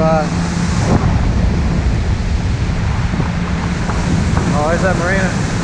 by. Oh, is that marina.